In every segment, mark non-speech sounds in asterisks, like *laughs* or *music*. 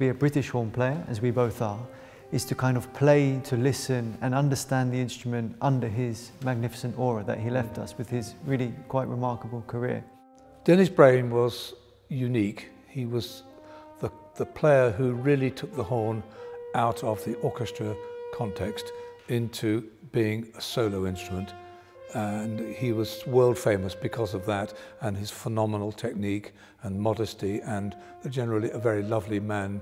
Be a British horn player, as we both are, is to kind of play, to listen and understand the instrument under his magnificent aura that he left us with his really quite remarkable career. Dennis Brain was unique. He was the, the player who really took the horn out of the orchestra context into being a solo instrument and he was world famous because of that and his phenomenal technique and modesty and generally a very lovely man.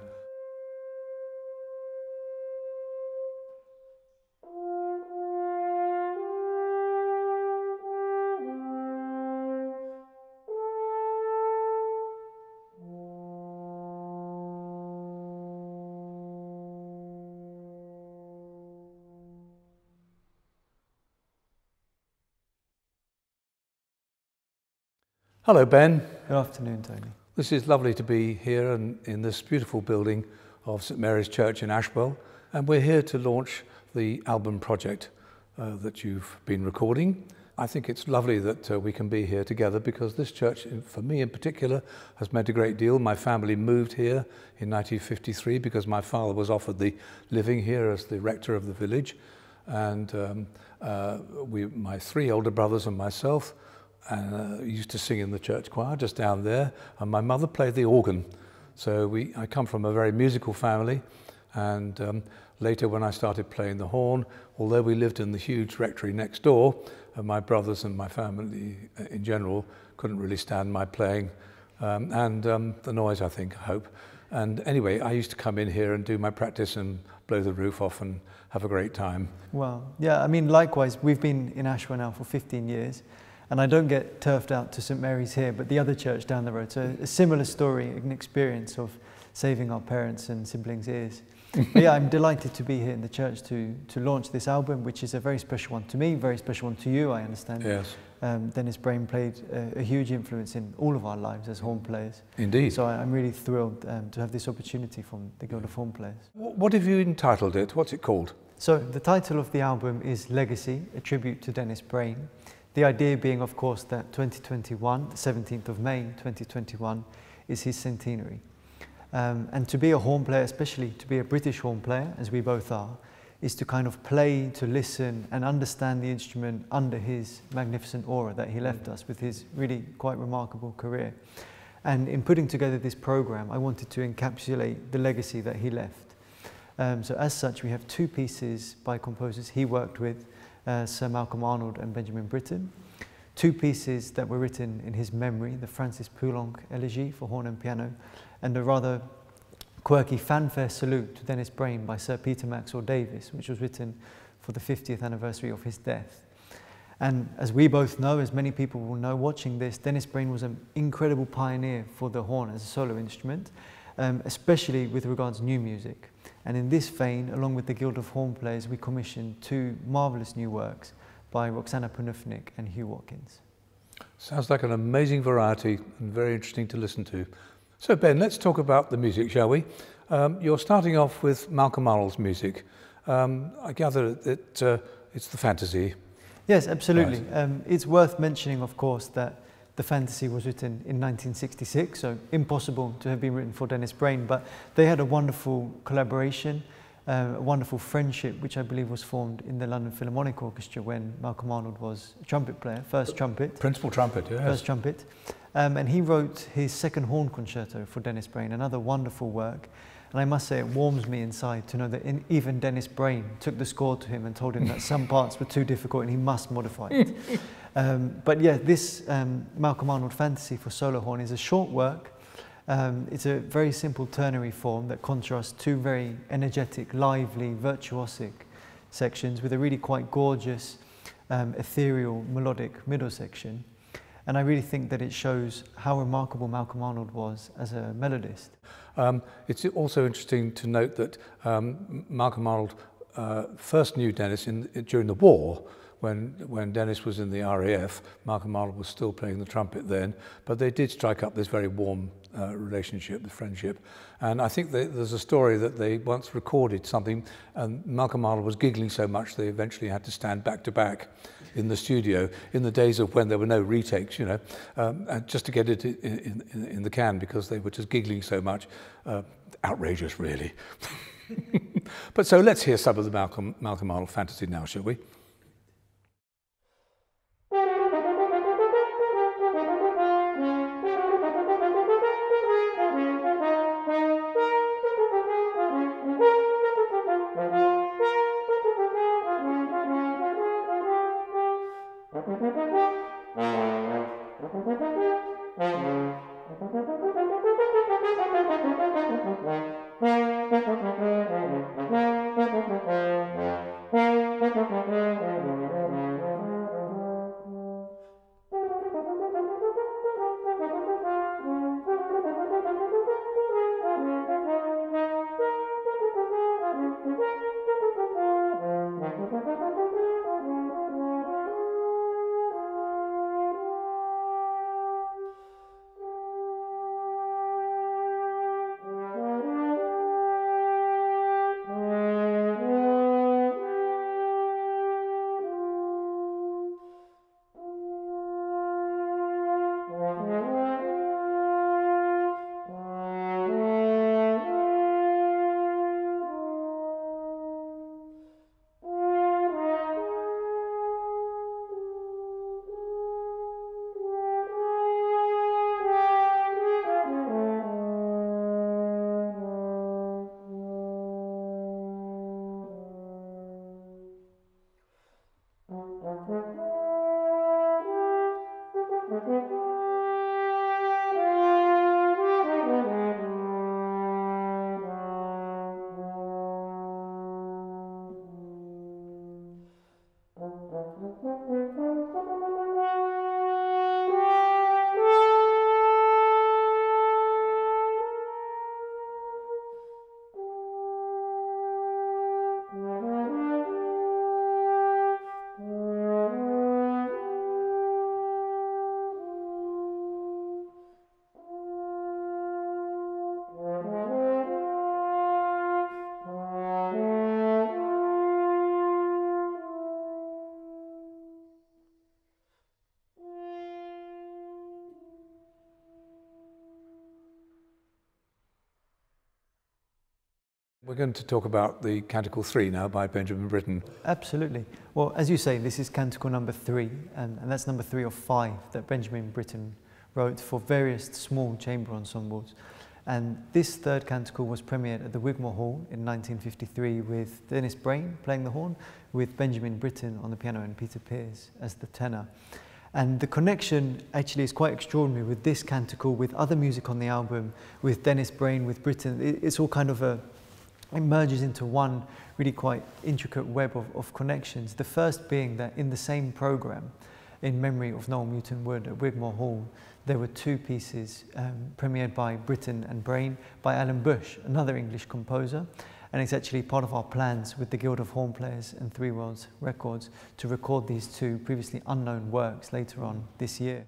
Hello, Ben. Good afternoon, Tony. This is lovely to be here and in this beautiful building of St Mary's Church in Ashwell, and we're here to launch the album project uh, that you've been recording. I think it's lovely that uh, we can be here together because this church, for me in particular, has meant a great deal. My family moved here in 1953 because my father was offered the living here as the rector of the village. And um, uh, we, my three older brothers and myself and uh, used to sing in the church choir just down there, and my mother played the organ. So we, I come from a very musical family, and um, later when I started playing the horn, although we lived in the huge rectory next door, uh, my brothers and my family uh, in general couldn't really stand my playing, um, and um, the noise, I think, I hope. And anyway, I used to come in here and do my practice and blow the roof off and have a great time. Well, yeah, I mean, likewise, we've been in Ashwell now for 15 years. And I don't get turfed out to St Mary's here, but the other church down the road. So a similar story, an experience of saving our parents and siblings' ears. *laughs* but yeah, I'm delighted to be here in the church to, to launch this album, which is a very special one to me, very special one to you, I understand. Yes. Um, Dennis Brain played a, a, huge influence in all of our lives as horn players. Indeed. So I, am really thrilled um, to have this opportunity from the Guild of Horn Players. What have you entitled it? What's it called? So the title of the album is Legacy, a tribute to Dennis Brain. The idea being, of course, that 2021, the 17th of May 2021, is his centenary. Um, and to be a horn player, especially to be a British horn player, as we both are, is to kind of play, to listen and understand the instrument under his magnificent aura that he left us with his really quite remarkable career. And in putting together this program, I wanted to encapsulate the legacy that he left. Um, so as such, we have two pieces by composers he worked with, uh, Sir Malcolm Arnold and Benjamin Britten. Two pieces that were written in his memory, the Francis Poulenc Elegy for horn and piano, and a rather quirky fanfare salute to Dennis Brain by Sir Peter Maxwell Davies, which was written for the 50th anniversary of his death. And as we both know, as many people will know watching this, Dennis Brain was an incredible pioneer for the horn as a solo instrument, um, especially with regards to new music. And in this vein, along with the Guild of Horn Players, we commissioned two marvellous new works by Roxana Panufnik and Huw Watkins. Sounds like an amazing variety and very interesting to listen to. So Ben, let's talk about the music, shall we? Um, you're starting off with Malcolm Arnold's music. Um, I gather that uh, it's the fantasy. Yes, absolutely. Right. Um, it's worth mentioning, of course, that the fantasy was written in 1966, so impossible to have been written for Dennis Brain, but they had a wonderful collaboration, uh, a wonderful friendship, which I believe was formed in the London Philharmonic Orchestra when Malcolm Arnold was a trumpet player, first trumpet. Principal trumpet, yes. First trumpet. Um, and he wrote his second horn concerto for Dennis Brain, another wonderful work. And I must say, it warms me inside to know that in, even Dennis Brain took the score to him and told him that some parts were too difficult and he must modify it. *laughs* Um, but yeah, this um, Malcolm Arnold Fantasy for solo horn is a short work. Um, it's a very simple ternary form that contrasts two very energetic, lively, virtuosic sections with a really quite gorgeous, um, ethereal, melodic middle section. And I really think that it shows how remarkable Malcolm Arnold was as a melodist. Um, it's also interesting to note that um, Malcolm Arnold uh, first knew Dennis in, during the war when, when Dennis was in the RAF, Malcolm Marler was still playing the trumpet then, but they did strike up this very warm uh, relationship, the friendship. And I think there's a story that they once recorded something, and Malcolm Marler was giggling so much they eventually had to stand back to back in the studio in the days of when there were no retakes, you know, um, just to get it in, in, in the can because they were just giggling so much. Uh, outrageous, really. *laughs* but so let's hear some of the Malcolm, Malcolm Arnold fantasy now, shall we? Going to talk about the Canticle 3 now by Benjamin Britten. Absolutely. Well, as you say, this is Canticle number 3, and, and that's number 3 of 5 that Benjamin Britten wrote for various small chamber ensembles. And this third canticle was premiered at the Wigmore Hall in 1953 with Dennis Brain playing the horn, with Benjamin Britten on the piano and Peter Pears as the tenor. And the connection actually is quite extraordinary with this canticle, with other music on the album, with Dennis Brain, with Britten. It's all kind of a it merges into one really quite intricate web of, of connections. The first being that in the same program, in memory of Noel Mewton-Wood at Wigmore Hall, there were two pieces um, premiered by Britten and Brain by Alan Bush, another English composer. And it's actually part of our plans with the Guild of Horn Players and Three Worlds Records to record these two previously unknown works later on this year.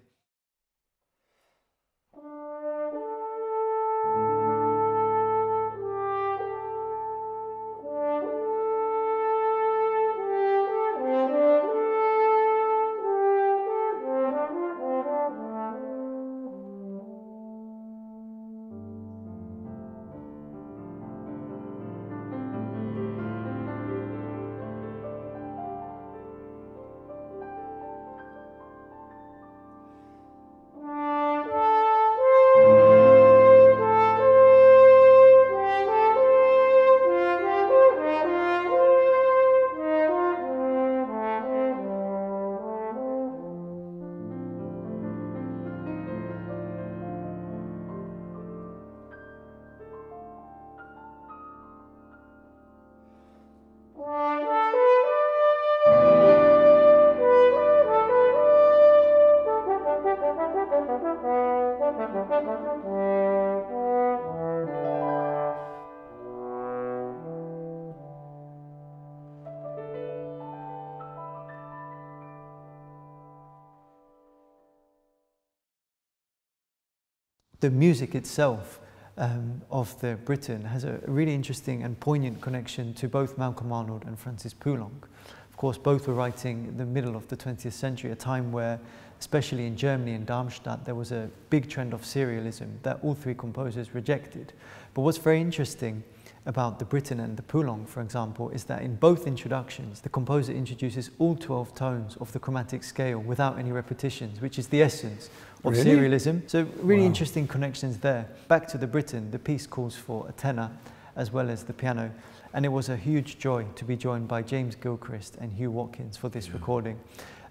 The music itself um, of the Britten has a really interesting and poignant connection to both Malcolm Arnold and Francis Poulenc. Of course, both were writing in the middle of the 20th century, a time where, especially in Germany and Darmstadt, there was a big trend of serialism that all three composers rejected. But what's very interesting about the Britten and the Poulenc, for example, is that in both introductions, the composer introduces all 12 tones of the chromatic scale without any repetitions, which is the essence of really? serialism. So really wow. interesting connections there. Back to the Britten, the piece calls for a tenor as well as the piano. And it was a huge joy to be joined by James Gilchrist and Huw Watkins for this yeah. recording.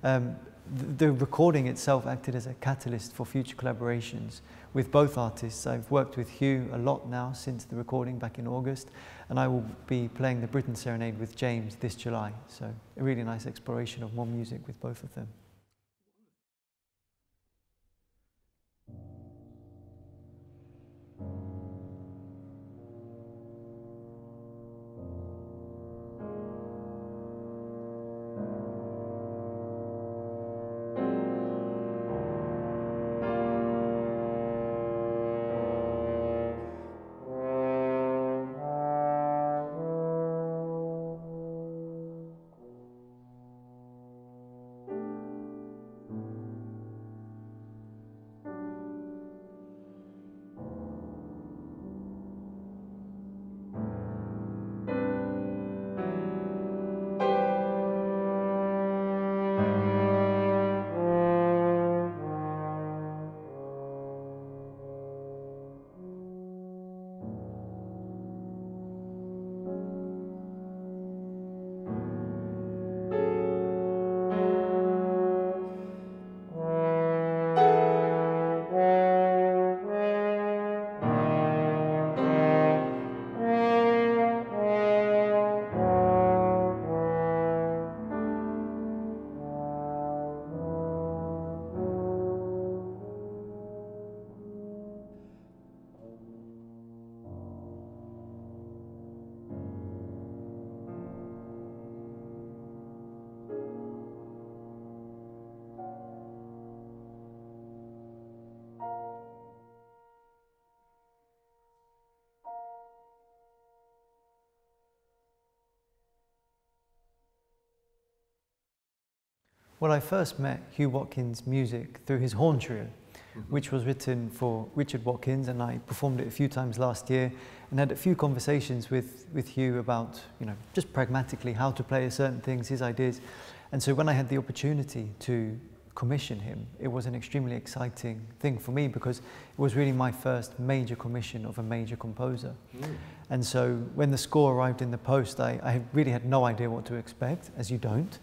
Um, the, recording itself acted as a catalyst for future collaborations with both artists. I've worked with Huw a lot now since the recording back in August, and I will be playing the Britten Serenade with James this July. So a really nice exploration of more music with both of them. Well, I first met Huw Watkins' music through his horn trio, mm -hmm. which was written for Richard Watkins, and I performed it a few times last year and had a few conversations with, with Huw about, you know, just pragmatically how to play certain things, his ideas. And so when I had the opportunity to commission him, it was an extremely exciting thing for me because it was really my first major commission of a major composer. Mm. And so when the score arrived in the post, I, I really had no idea what to expect, as you don't.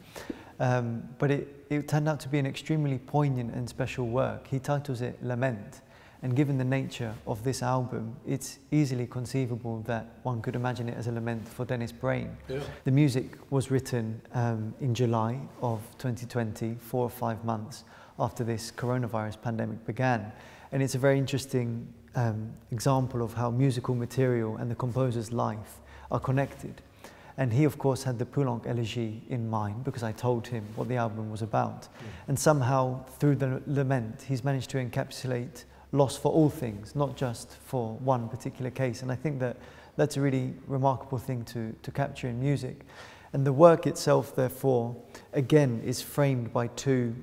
Um, but it, it turned out to be an extremely poignant and special work. He titles it Lament. And given the nature of this album, it's easily conceivable that one could imagine it as a lament for Dennis Brain. Yeah. The music was written um, in July of 2020, four or five months after this coronavirus pandemic began. And it's a very interesting um, example of how musical material and the composer's life are connected. And he, of course, had the Poulenc Elegy in mind because I told him what the album was about. Mm. And somehow, through the lament, he's managed to encapsulate loss for all things, not just for one particular case. And I think that that's a really remarkable thing to, to capture in music. And the work itself, therefore, again, is framed by two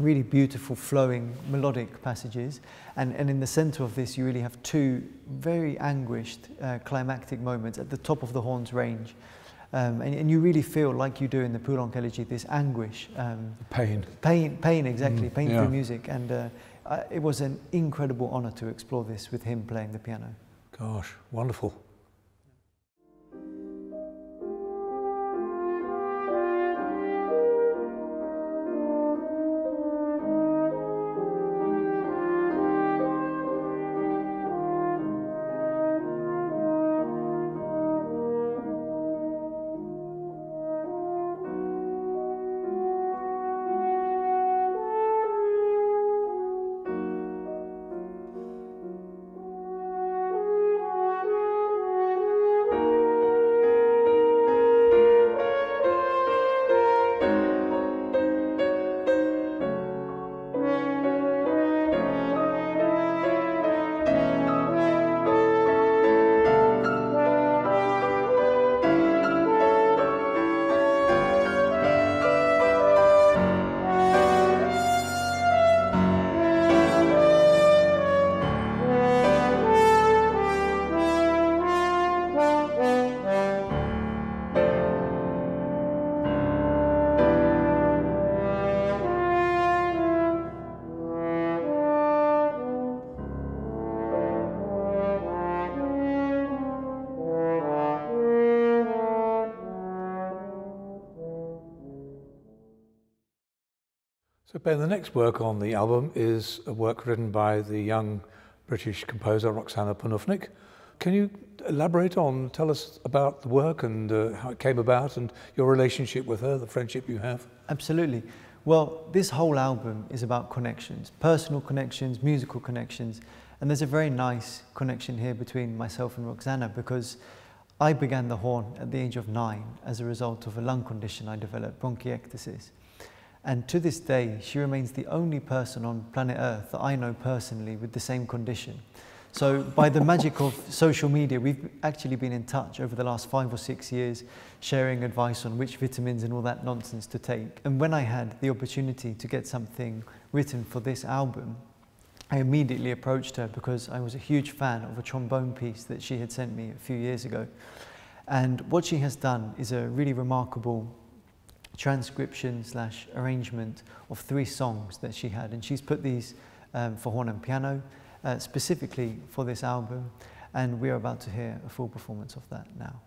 really beautiful flowing melodic passages. And, and in the center of this you really have two very anguished uh, climactic moments at the top of the horn's range. Um, and, and, you really feel like you do in the Poulenc elegy this anguish um, pain. pain pain exactly mm, pain yeah. through music. And uh, uh, it was an incredible honor to explore this with him playing the piano. Gosh wonderful So Ben, the next work on the album is a work written by the young British composer Roxana Panufnik. Can you elaborate on, tell us about the work and uh, how it came about and your relationship with her, the friendship you have? Absolutely. Well, this whole album is about connections, personal connections, musical connections, and there's a very nice connection here between myself and Roxana because I began the horn at the age of nine as a result of a lung condition I developed, bronchiectasis. And to this day, she remains the only person on planet Earth that I know personally with the same condition. So by the magic of social media, we've actually been in touch over the last five or six years, sharing advice on which vitamins and all that nonsense to take. And when I had the opportunity to get something written for this album, I immediately approached her because I was a huge fan of a trombone piece that she had sent me a few years ago. And what she has done is a really remarkable transcription slash arrangement of three songs that she had. And she's put these um, for horn and piano, uh, specifically for this album, and we are about to hear a full performance of that now.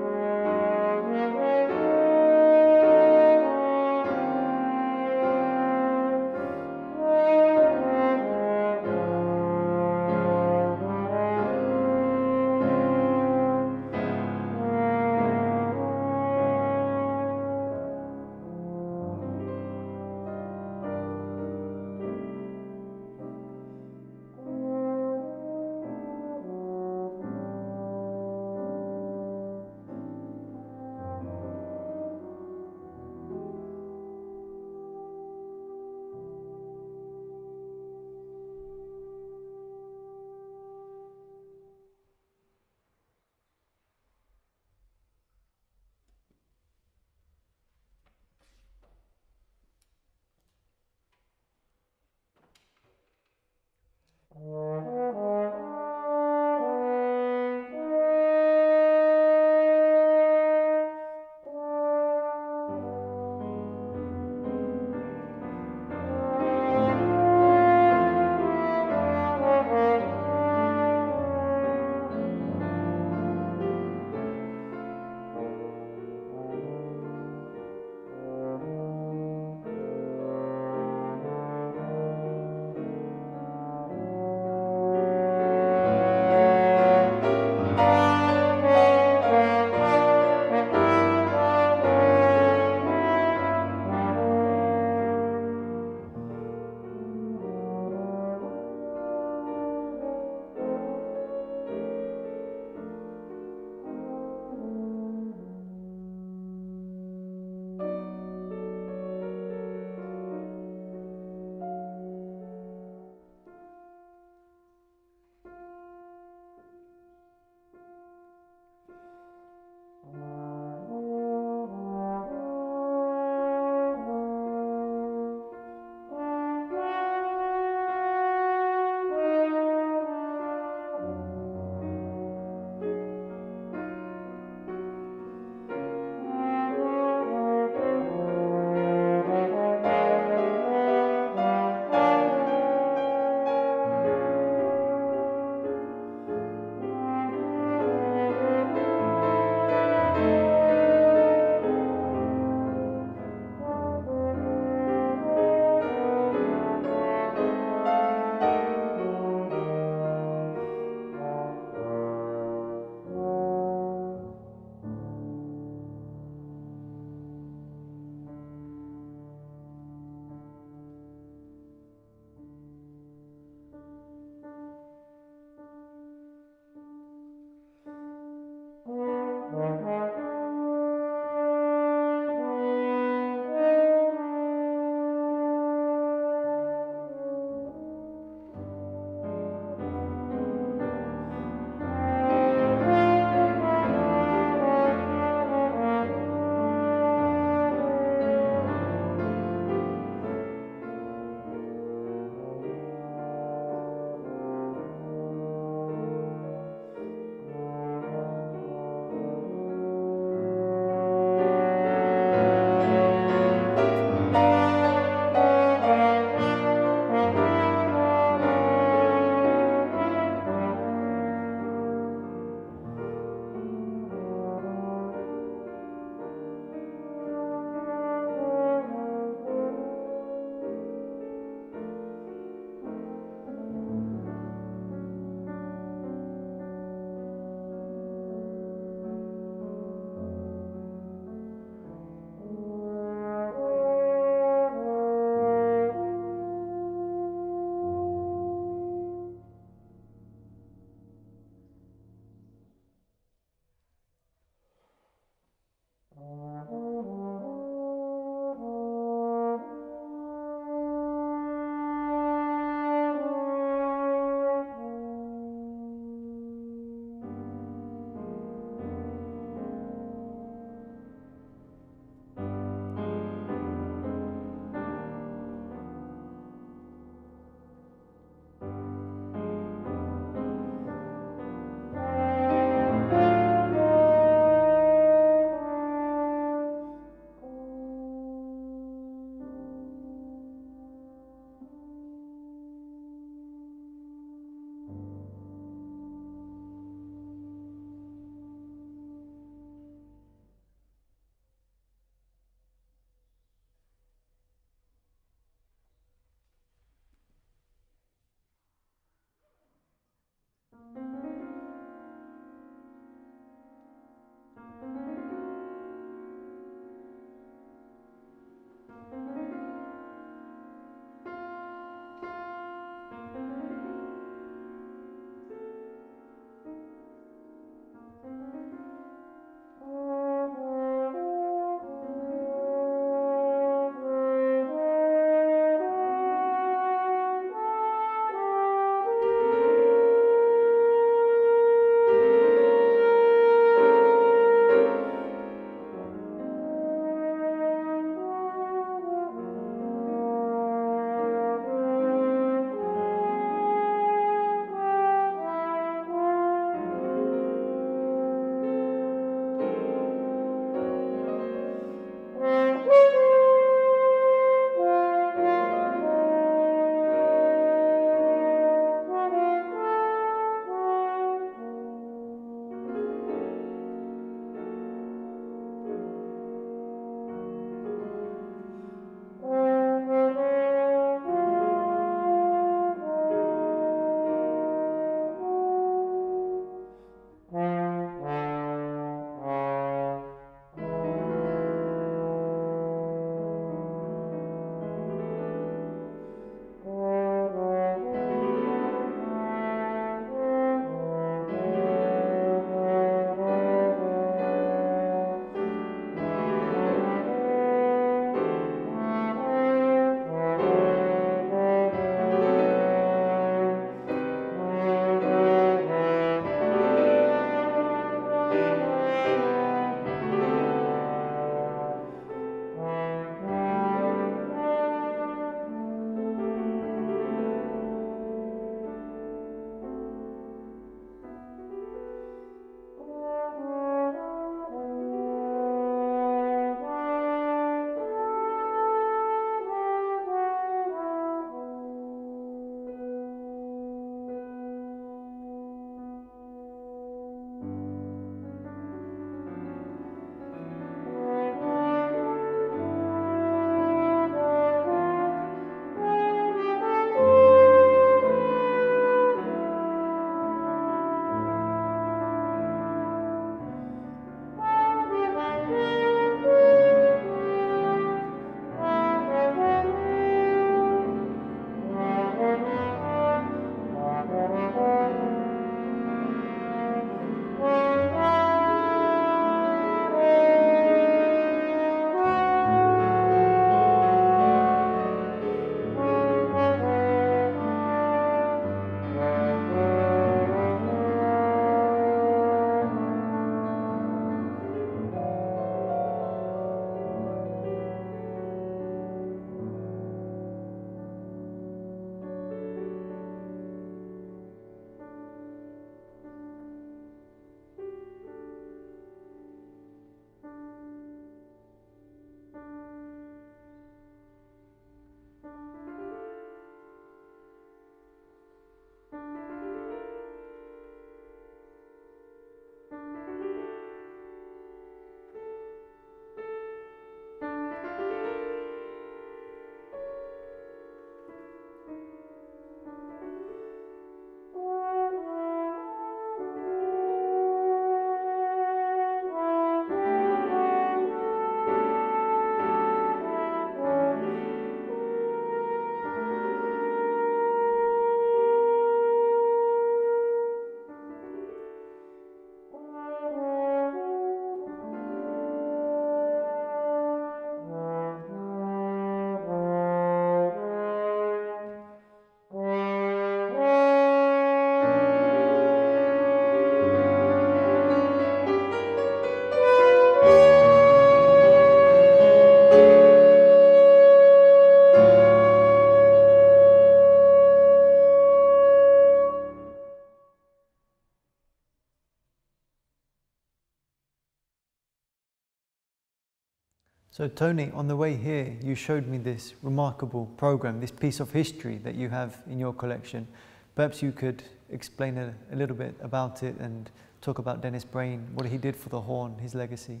So, Tony, on the way here, you showed me this remarkable program, this piece of history that you have in your collection. Perhaps you could explain a, a little bit about it and talk about Dennis Brain, what he did for the horn, his legacy.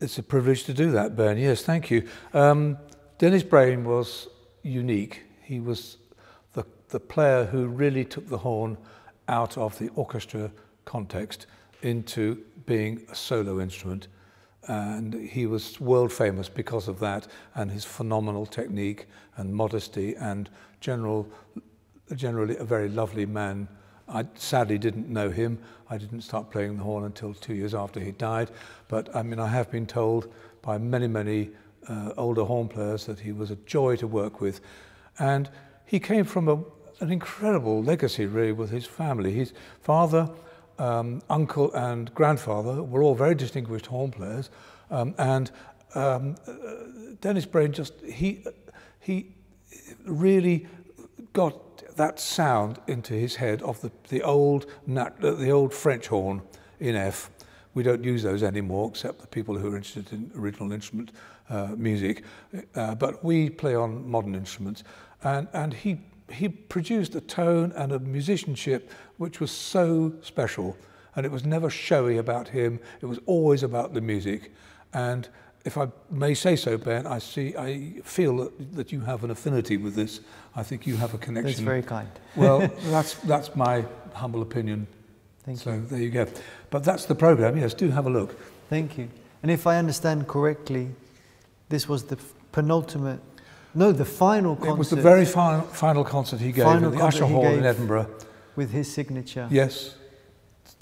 It's a privilege to do that, Ben. Yes, thank you. Um, Dennis Brain was unique. He was the, the player who really took the horn out of the orchestra context into being a solo instrument and he was world famous because of that and his phenomenal technique and modesty and general, generally a very lovely man. I sadly didn't know him. I didn't start playing the horn until two years after he died. But I mean, I have been told by many, many uh, older horn players that he was a joy to work with. And he came from a, an incredible legacy, really, with his family. His father um, uncle and grandfather were all very distinguished horn players. Um, and um, Dennis Brain just, he, he really got that sound into his head of the, the, old, nat, uh, the old French horn in F. We don't use those anymore, except the people who are interested in original instrument uh, music. Uh, but we play on modern instruments. And, and he he produced a tone and a musicianship which was so special. And it was never showy about him. It was always about the music. And if I may say so, Ben, I see, I feel that, that you have an affinity with this. I think you have a connection. That's very kind. well, *laughs* that's, that's my humble opinion. Thank so you. So there you go. But that's the program. Yes, do have a look. Thank you. And if I understand correctly, this was the penultimate no, the final concert. It was the very final, final concert he gave final at the Usher Hall in Edinburgh. With his signature. Yes.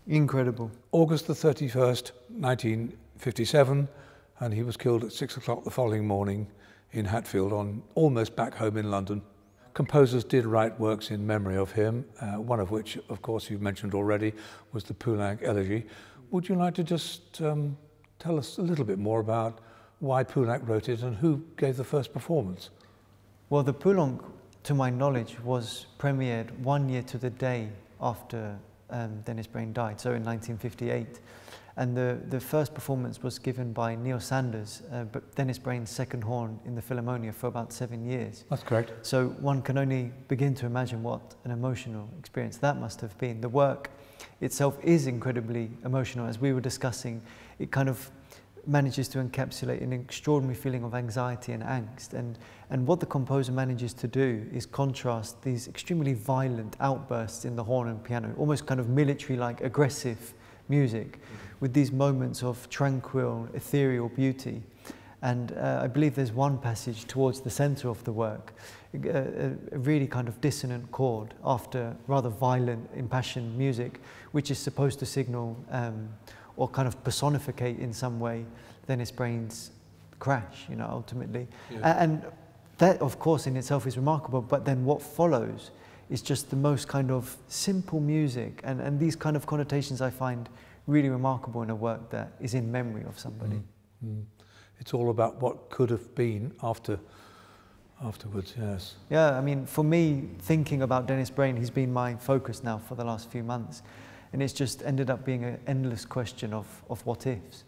Incredible. August the 31st, 1957, and he was killed at six o'clock the following morning in Hatfield, on almost back home in London. Composers did write works in memory of him, uh, one of which, of course, you've mentioned already, was the Poulenc Elegy. Would you like to just um, tell us a little bit more about why Poulenc wrote it and who gave the first performance? Well, the Poulenc, to my knowledge, was premiered one year to the day after um, Dennis Brain died, so in 1958. And the, the first performance was given by Neill Sanders, uh, but Dennis Brain's second horn in the Philharmonia for about seven years. That's correct. So one can only begin to imagine what an emotional experience that must have been. The work itself is incredibly emotional, as we were discussing. It kind of manages to encapsulate an extraordinary feeling of anxiety and angst. And, and what the composer manages to do is contrast these extremely violent outbursts in the horn and piano, almost kind of military-like aggressive music, mm -hmm. with these moments of tranquil, ethereal beauty. And uh, I believe there's one passage towards the center of the work, a, a, really kind of dissonant chord after rather violent, impassioned music, which is supposed to signal um, or kind of personificate in some way then his Brain's crash, you know, ultimately. Yeah. And that, of course, in itself is remarkable, but then what follows is just the most kind of simple music. And, and these kind of connotations I find really remarkable in a work that is in memory of somebody. Mm. Mm. It's all about what could have been after afterwards, yes. Yeah, I mean, for me, thinking about Dennis Brain, he's been my focus now for the last few months. And it's just ended up being an endless question of, of what ifs.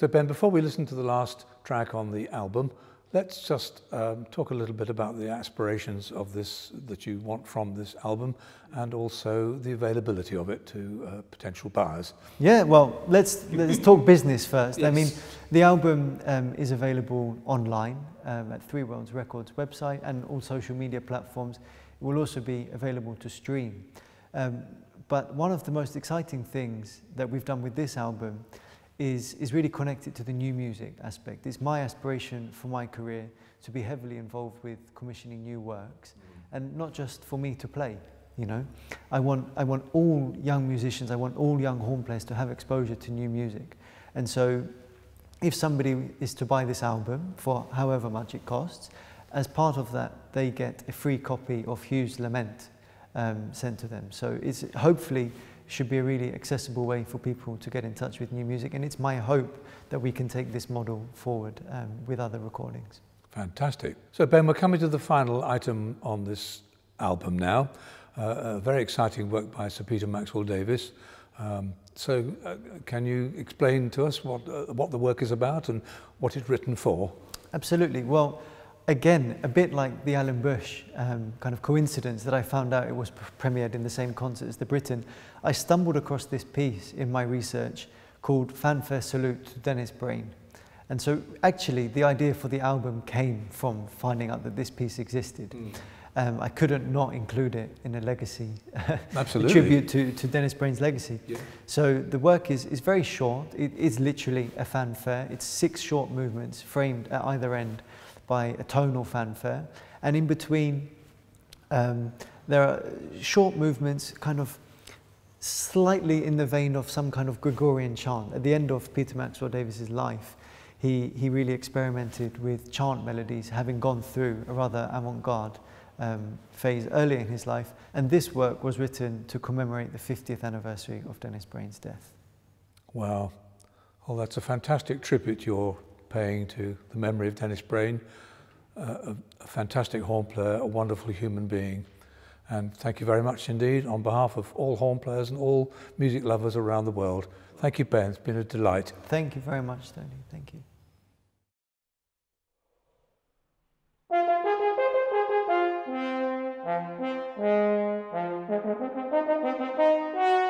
So, Ben, before we listen to the last track on the album, let's just um, talk a little bit about the aspirations of this that you want from this album and also the availability of it to uh, potential buyers. Yeah, well, let's, *laughs* let's talk business first. Yes. I mean, the album um, is available online um, at Three Worlds Records website and all social media platforms. It will also be available to stream. Um, but one of the most exciting things that we've done with this album is, is really connected to the new music aspect. It's my aspiration for my career to be heavily involved with commissioning new works mm. and not just for me to play. You know, I want, I want all young musicians, I want all young horn players to have exposure to new music. And so if somebody is to buy this album for however much it costs, as part of that, they get a free copy of Huw's Lament um, sent to them. So it's hopefully should be a really accessible way for people to get in touch with new music. And it's my hope that we can take this model forward um, with other recordings. Fantastic. So, Ben, we're coming to the final item on this album now. Uh, a very exciting work by Sir Peter Maxwell Davies. Um, so, uh, can you explain to us what, uh, what the work is about and what it's written for? Absolutely. Well, again, a bit like the Alan Bush um, kind of coincidence that I found out it was premiered in the same concert as the Britten, I stumbled across this piece in my research called Fanfare Salute to Dennis Brain. And so actually the idea for the album came from finding out that this piece existed. Mm. Um, I couldn't not include it in a legacy, *laughs* Absolutely. a tribute to, to Dennis Brain's legacy. Yeah. So the work is, is very short. It is literally a fanfare. It's six short movements framed at either end by a tonal fanfare. And in between, um, there are short movements, kind of slightly in the vein of some kind of Gregorian chant. At the end of Peter Maxwell Davies's life, he, he really experimented with chant melodies, having gone through a rather avant-garde um, phase earlier in his life. And this work was written to commemorate the 50th anniversary of Dennis Brain's death. Wow. Well, that's a fantastic tribute you're paying to the memory of Dennis Brain, uh, a, fantastic horn player, a wonderful human being. And thank you very much indeed on behalf of all horn players and all music lovers around the world. Thank you, Ben. It's been a delight. Thank you very much, Tony. Thank you. Thank *laughs* you.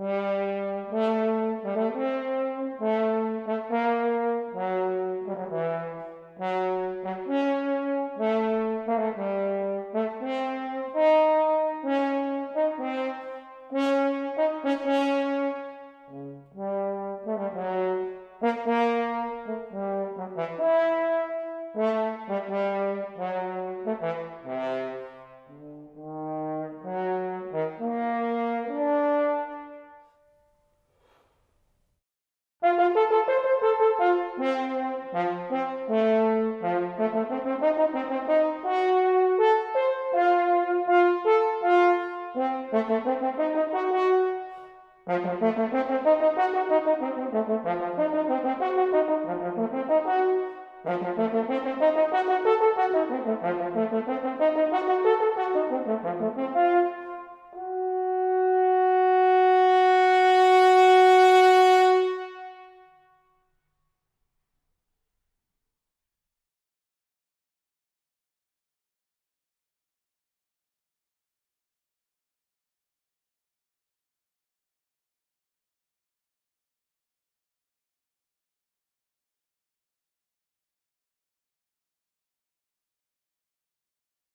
Mm-hmm.